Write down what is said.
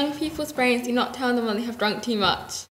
young people's brains do not tell them when they have drunk too much.